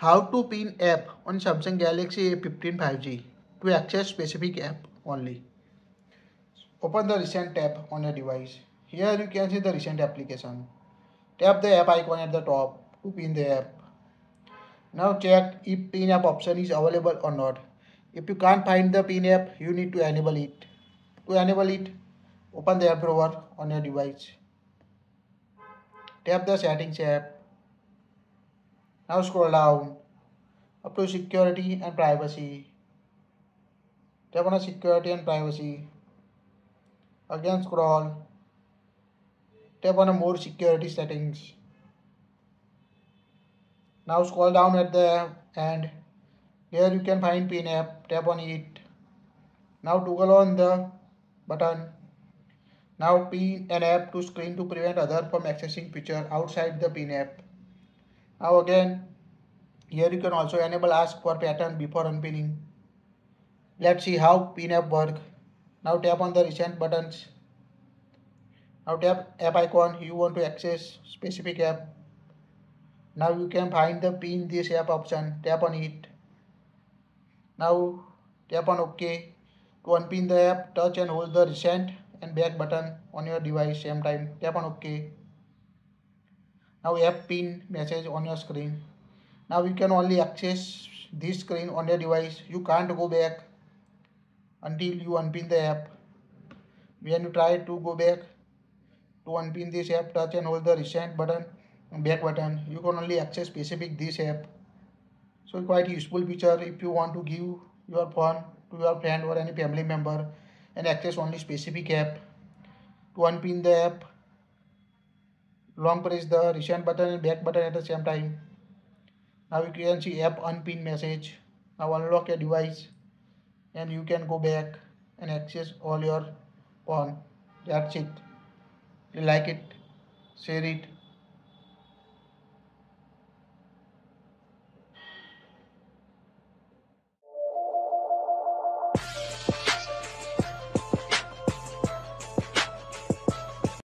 How to pin app on Samsung Galaxy A15 5G to access specific app only. Open the recent tab on your device. Here you can see the recent application. Tap the app icon at the top to pin the app. Now check if pin app option is available or not. If you can't find the pin app, you need to enable it. To enable it, open the app drawer on your device. Tap the settings app now scroll down up to security and privacy. Tap on security and privacy. Again scroll. Tap on more security settings. Now scroll down at the end. Here you can find pin app. Tap on it. Now toggle on the button. Now pin an app to screen to prevent other from accessing feature outside the pin app. Now again, here you can also enable ask for pattern before unpinning. Let's see how pin app work. Now tap on the recent buttons. Now tap app icon you want to access specific app. Now you can find the pin this app option. Tap on it. Now tap on OK. To unpin the app, touch and hold the recent and back button on your device same time. Tap on OK. Now app pin message on your screen. Now you can only access this screen on your device. You can't go back until you unpin the app. When you try to go back to unpin this app, touch and hold the recent button back button. You can only access specific this app. So quite useful feature if you want to give your phone to your friend or any family member and access only specific app. To unpin the app, long press the recent button and back button at the same time. Now you can see app unpin message. Now unlock your device and you can go back and access all your phone. That's it. You like it, share it